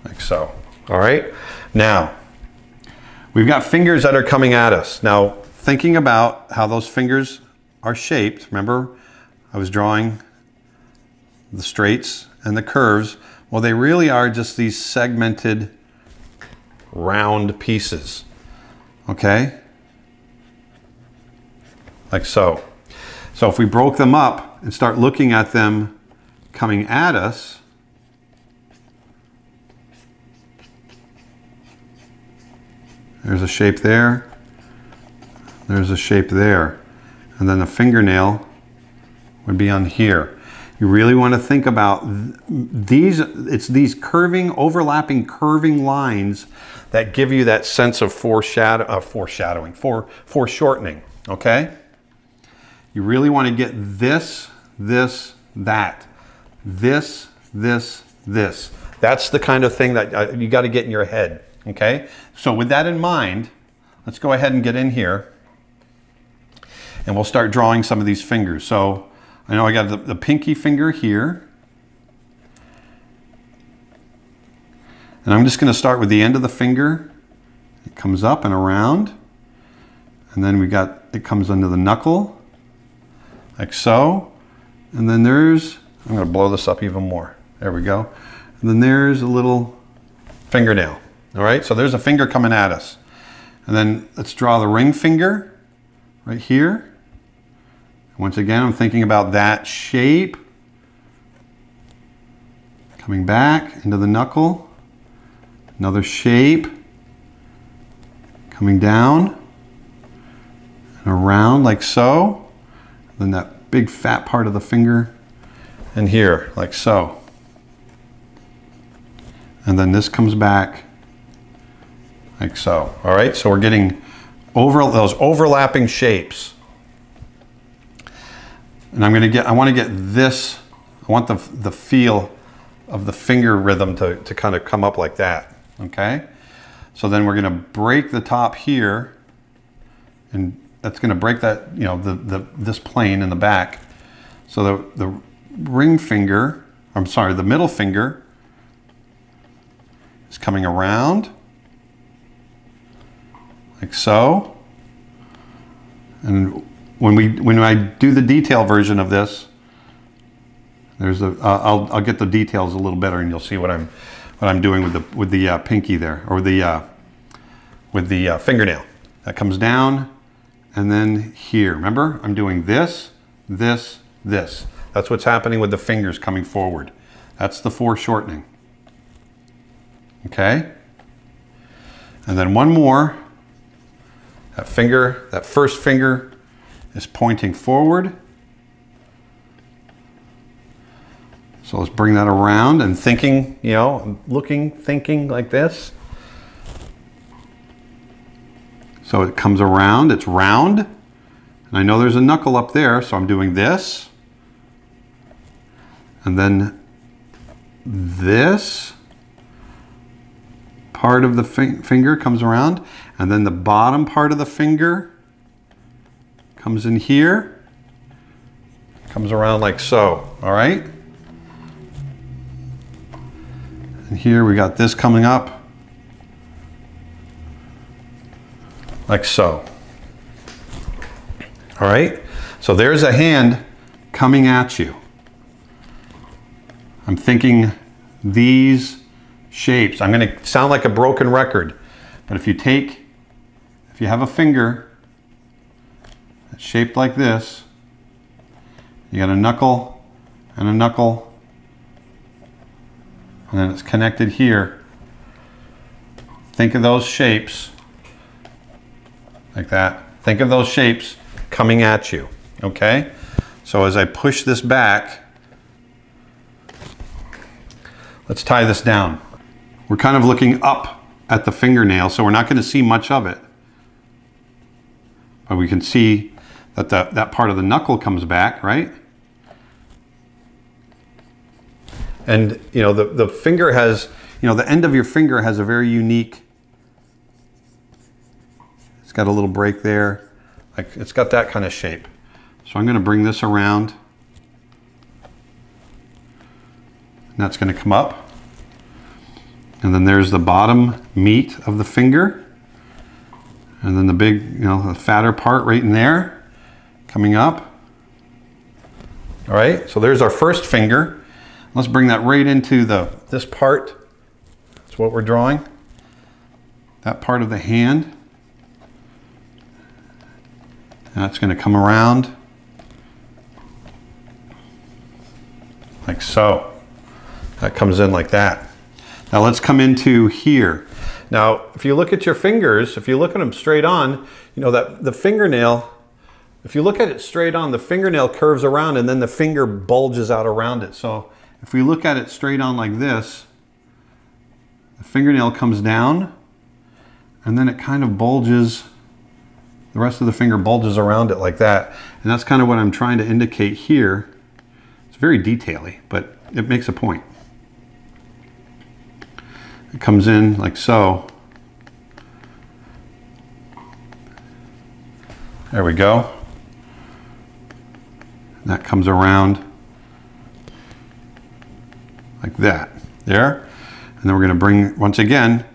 like so. All right. Now, we've got fingers that are coming at us. Now, thinking about how those fingers are shaped, remember I was drawing the straights and the curves. Well, they really are just these segmented round pieces. Okay? Like so. So if we broke them up and start looking at them coming at us, There's a shape there. There's a shape there. And then the fingernail would be on here. You really want to think about these, it's these curving, overlapping, curving lines that give you that sense of foreshadow, uh, foreshadowing, for, foreshortening, okay? You really want to get this, this, that. This, this, this. That's the kind of thing that uh, you got to get in your head. Okay, so with that in mind, let's go ahead and get in here and we'll start drawing some of these fingers. So I know I got the, the pinky finger here. And I'm just going to start with the end of the finger. It comes up and around. And then we got, it comes under the knuckle, like so. And then there's, I'm going to blow this up even more. There we go. And then there's a little fingernail. All right, so there's a finger coming at us. And then let's draw the ring finger right here. Once again, I'm thinking about that shape. Coming back into the knuckle. Another shape. Coming down and around like so. Then that big fat part of the finger and here like so. And then this comes back like so. All right, so we're getting over those overlapping shapes. And I'm gonna get, I wanna get this, I want the, the feel of the finger rhythm to, to kind of come up like that, okay? So then we're gonna break the top here and that's gonna break that, you know, the, the, this plane in the back. So the, the ring finger, I'm sorry, the middle finger is coming around like so. And when we when I do the detail version of this, there's a uh, I'll I'll get the details a little better, and you'll see what I'm what I'm doing with the with the uh, pinky there or the uh, with the uh, fingernail that comes down, and then here. Remember, I'm doing this, this, this. That's what's happening with the fingers coming forward. That's the foreshortening. Okay. And then one more that finger, that first finger is pointing forward. So let's bring that around and thinking, you know, looking, thinking like this. So it comes around, it's round. And I know there's a knuckle up there, so I'm doing this. And then this part of the finger comes around and then the bottom part of the finger comes in here, Comes around like so, all right? And here we got this coming up. Like so. All right? So there's a hand coming at you. I'm thinking these shapes. I'm going to sound like a broken record, but if you take, if you have a finger shaped like this, you got a knuckle and a knuckle, and then it's connected here. Think of those shapes like that. Think of those shapes coming at you, okay? So as I push this back, let's tie this down. We're kind of looking up at the fingernail, so we're not going to see much of it. But we can see that the, that part of the knuckle comes back, right? And, you know, the, the finger has, you know, the end of your finger has a very unique, it's got a little break there. Like, it's got that kind of shape. So I'm going to bring this around. And that's going to come up. And then there's the bottom meat of the finger. And then the big, you know, the fatter part right in there coming up. All right, so there's our first finger. Let's bring that right into the this part. That's what we're drawing. That part of the hand. That's going to come around like so. That comes in like that. Now let's come into here. Now, if you look at your fingers, if you look at them straight on, you know that the fingernail, if you look at it straight on, the fingernail curves around and then the finger bulges out around it. So if we look at it straight on like this, the fingernail comes down and then it kind of bulges, the rest of the finger bulges around it like that. And that's kind of what I'm trying to indicate here. It's very detaily, but it makes a point. It comes in like so. There we go. That comes around like that. There. And then we're going to bring, once again,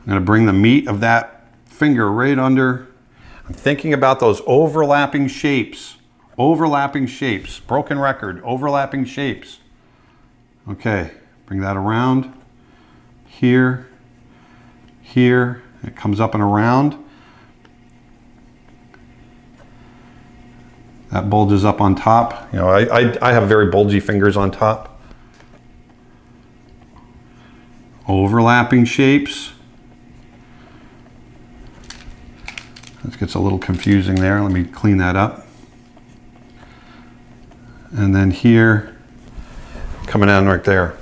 I'm going to bring the meat of that finger right under. I'm thinking about those overlapping shapes. Overlapping shapes. Broken record. Overlapping shapes. Okay. Bring that around here, here. It comes up and around. That bulges up on top. You know, I, I, I have very bulgy fingers on top. Overlapping shapes. This gets a little confusing there. Let me clean that up. And then here, coming down right there.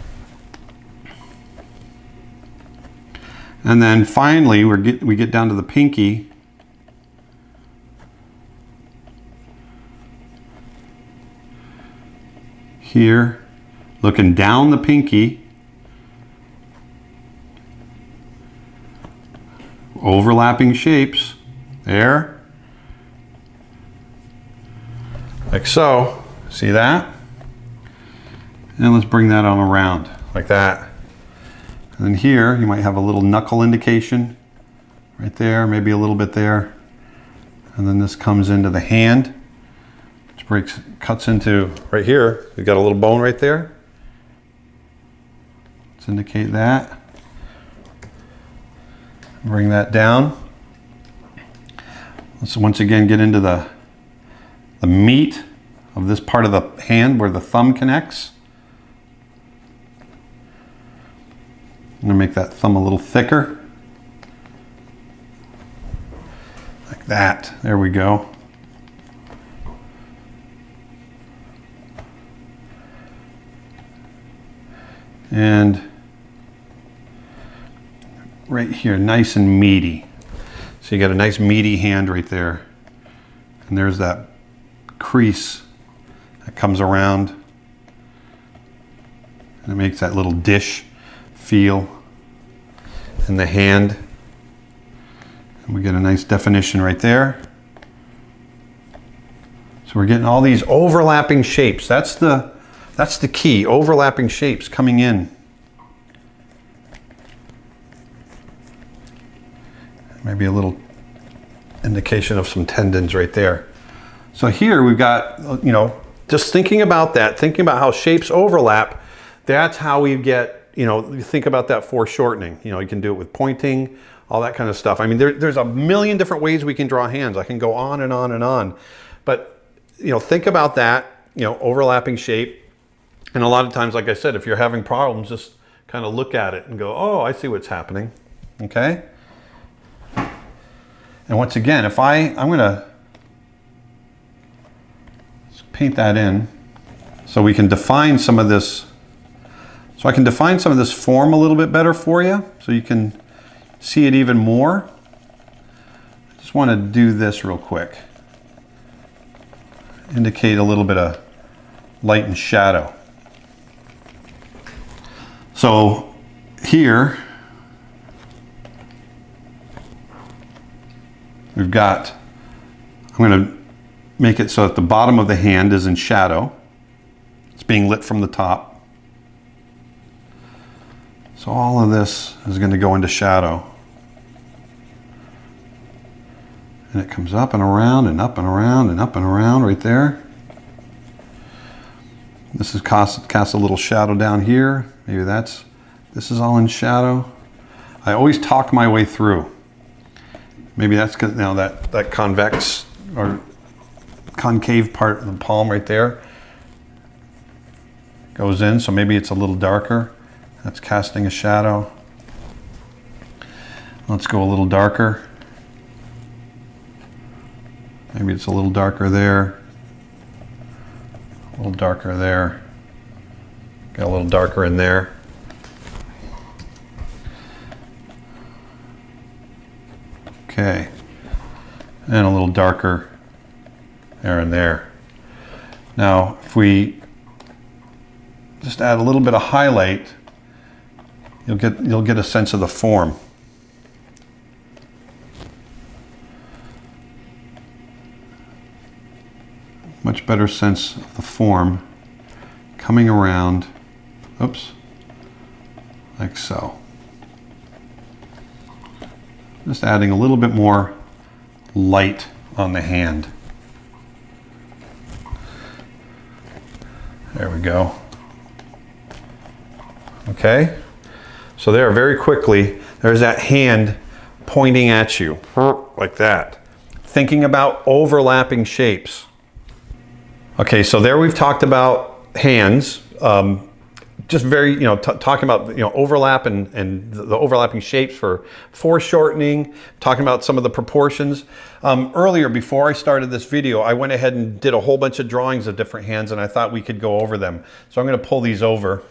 And then finally, we're get, we get down to the pinky. Here, looking down the pinky. Overlapping shapes. There. Like so. See that? And let's bring that on around, like that. And then here you might have a little knuckle indication right there, maybe a little bit there. And then this comes into the hand, breaks, cuts into right here. You've got a little bone right there. Let's indicate that. Bring that down. Let's once again get into the, the meat of this part of the hand where the thumb connects. I'm gonna make that thumb a little thicker. Like that, there we go. And right here, nice and meaty. So you got a nice meaty hand right there. And there's that crease that comes around. And it makes that little dish feel in the hand. And we get a nice definition right there. So we're getting all these overlapping shapes. That's the, that's the key, overlapping shapes coming in. Maybe a little indication of some tendons right there. So here we've got, you know, just thinking about that, thinking about how shapes overlap, that's how we get, you know, you think about that foreshortening. You know, you can do it with pointing, all that kind of stuff. I mean, there, there's a million different ways we can draw hands. I can go on and on and on. But, you know, think about that, you know, overlapping shape. And a lot of times, like I said, if you're having problems, just kind of look at it and go, oh, I see what's happening. Okay? And once again, if I, I'm going to paint that in so we can define some of this. So I can define some of this form a little bit better for you so you can see it even more. I just want to do this real quick. Indicate a little bit of light and shadow. So here we've got, I'm going to make it so that the bottom of the hand is in shadow. It's being lit from the top. So all of this is going to go into shadow. And it comes up and around and up and around and up and around right there. This is cast, cast a little shadow down here. Maybe that's, this is all in shadow. I always talk my way through. Maybe that's because now that, that convex or concave part of the palm right there goes in, so maybe it's a little darker. That's casting a shadow. Let's go a little darker. Maybe it's a little darker there. A little darker there. Got a little darker in there. Okay. And a little darker there and there. Now, if we just add a little bit of highlight, you'll get, you'll get a sense of the form. Better sense of the form coming around, oops, like so. Just adding a little bit more light on the hand. There we go. Okay. So there, very quickly, there's that hand pointing at you, like that. Thinking about overlapping shapes. Okay, so there we've talked about hands. Um, just very, you know, talking about, you know, overlap and, and the overlapping shapes for foreshortening, talking about some of the proportions. Um, earlier, before I started this video, I went ahead and did a whole bunch of drawings of different hands and I thought we could go over them. So I'm gonna pull these over.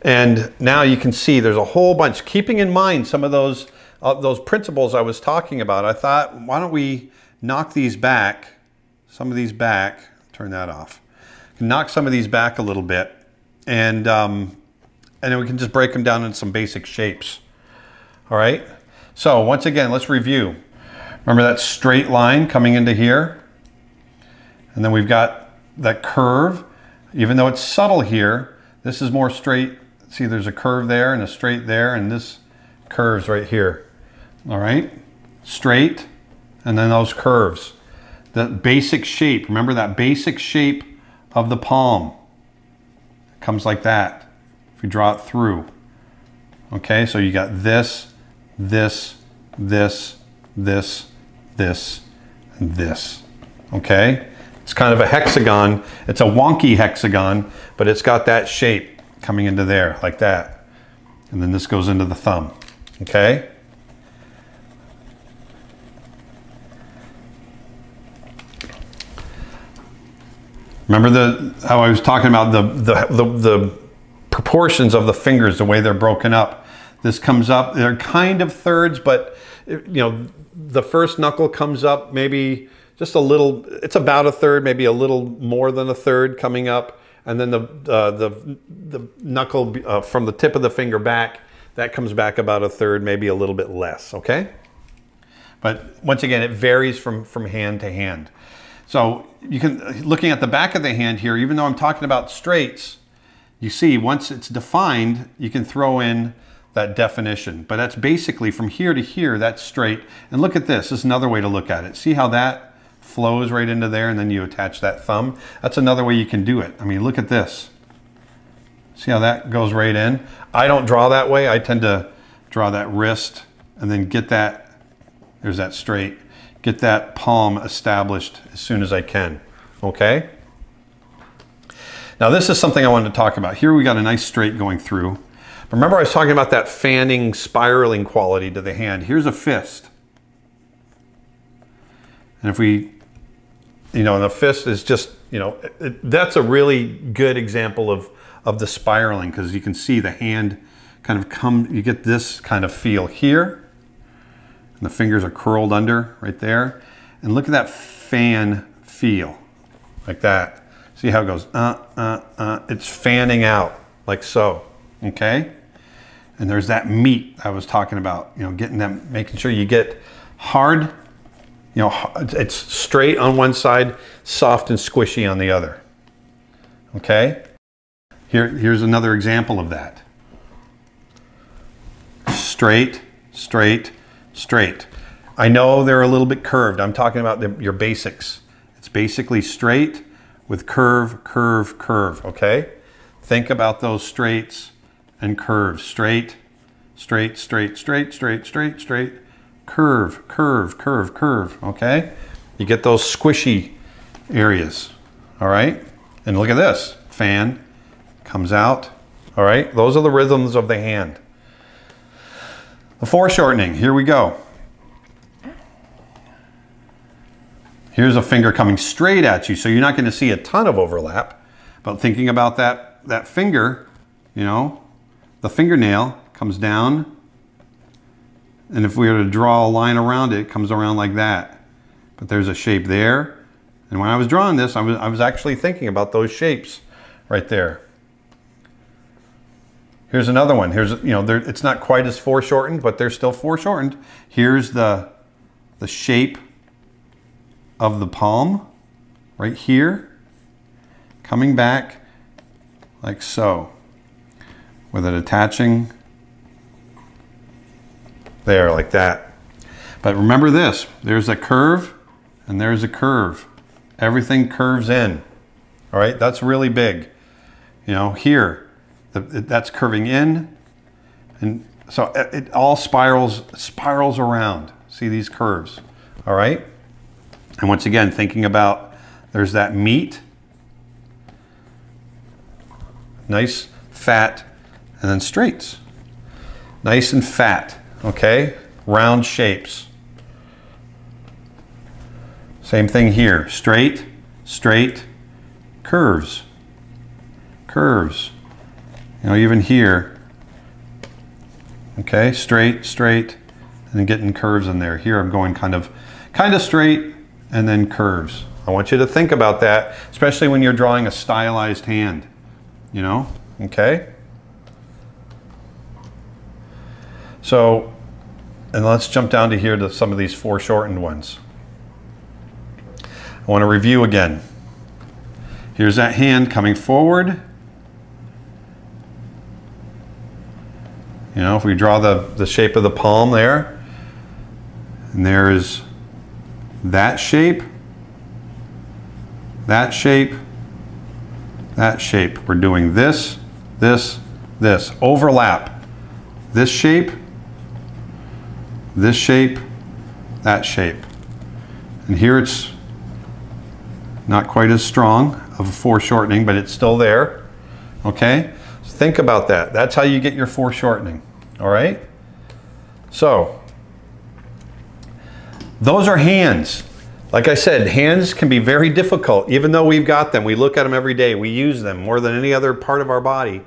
And now you can see there's a whole bunch, keeping in mind some of those, uh, those principles I was talking about. I thought, why don't we knock these back, some of these back, turn that off knock some of these back a little bit and, um, and then we can just break them down into some basic shapes. All right. So once again, let's review. Remember that straight line coming into here? And then we've got that curve. Even though it's subtle here, this is more straight. See, there's a curve there and a straight there, and this curves right here. All right? Straight, and then those curves. The basic shape, remember that basic shape of the palm. It comes like that if we draw it through. Okay, so you got this, this, this, this, this, and this. Okay, it's kind of a hexagon. It's a wonky hexagon, but it's got that shape coming into there like that. And then this goes into the thumb. Okay. Remember the how I was talking about the, the, the, the proportions of the fingers, the way they're broken up. This comes up, they're kind of thirds, but you know, the first knuckle comes up maybe just a little, it's about a third, maybe a little more than a third coming up. And then the, uh, the, the knuckle uh, from the tip of the finger back, that comes back about a third, maybe a little bit less, okay? But once again, it varies from, from hand to hand. So you can, looking at the back of the hand here, even though I'm talking about straights, you see once it's defined, you can throw in that definition. But that's basically from here to here, that's straight. And look at this, this is another way to look at it. See how that flows right into there and then you attach that thumb? That's another way you can do it. I mean, look at this. See how that goes right in? I don't draw that way. I tend to draw that wrist and then get that there's that straight. Get that palm established as soon as I can, okay? Now this is something I wanted to talk about. Here we got a nice straight going through. Remember I was talking about that fanning, spiraling quality to the hand. Here's a fist. And if we, you know, the fist is just, you know, it, that's a really good example of, of the spiraling because you can see the hand kind of come, you get this kind of feel here the fingers are curled under right there. And look at that fan feel, like that. See how it goes, uh, uh, uh. It's fanning out, like so, okay? And there's that meat I was talking about, you know, getting them, making sure you get hard, you know, it's straight on one side, soft and squishy on the other, okay? Here, here's another example of that. Straight, straight, straight. I know they're a little bit curved. I'm talking about the, your basics. It's basically straight with curve, curve, curve, okay? Think about those straights and curves. Straight, straight, straight, straight, straight, straight, straight, curve, curve, curve, curve, okay? You get those squishy areas, all right? And look at this, fan comes out, all right? Those are the rhythms of the hand. The foreshortening, here we go. Here's a finger coming straight at you, so you're not going to see a ton of overlap. But thinking about that, that finger, you know, the fingernail comes down, and if we were to draw a line around it, it comes around like that. But there's a shape there. And when I was drawing this, I was, I was actually thinking about those shapes right there. Here's another one. Here's, you know, it's not quite as foreshortened, but they're still foreshortened. Here's the, the shape of the palm right here, coming back like so, with it attaching there like that. But remember this, there's a curve and there's a curve. Everything curves in, all right? That's really big. You know, here, the, that's curving in. And so it, all spirals, spirals around. See these curves, all right? And once again, thinking about there's that meat, nice, fat, and then straights. Nice and fat, okay? Round shapes. Same thing here, straight, straight, curves, curves. You know, even here, okay, straight, straight, and then getting curves in there. Here I'm going kind of, kind of straight and then curves. I want you to think about that, especially when you're drawing a stylized hand, you know, okay? So, and let's jump down to here to some of these foreshortened ones. I want to review again. Here's that hand coming forward. You know, if we draw the, the shape of the palm there, and there's that shape, that shape, that shape. We're doing this, this, this. Overlap. This shape, this shape, that shape. And here it's not quite as strong of a foreshortening, but it's still there. Okay? Think about that. That's how you get your foreshortening. All right? So, those are hands. Like I said, hands can be very difficult. Even though we've got them, we look at them every day, we use them more than any other part of our body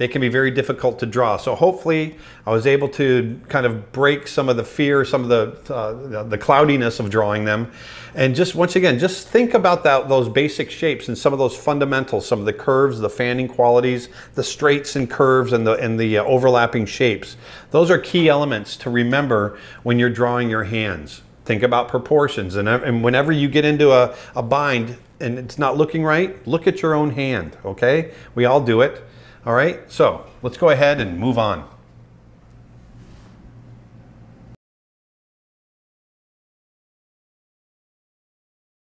they can be very difficult to draw. So hopefully I was able to kind of break some of the fear, some of the, uh, the cloudiness of drawing them. And just once again, just think about that, those basic shapes and some of those fundamentals, some of the curves, the fanning qualities, the straights and curves and the, and the uh, overlapping shapes. Those are key elements to remember when you're drawing your hands think about proportions. And, and whenever you get into a, a bind and it's not looking right, look at your own hand, okay? We all do it. All right, so let's go ahead and move on.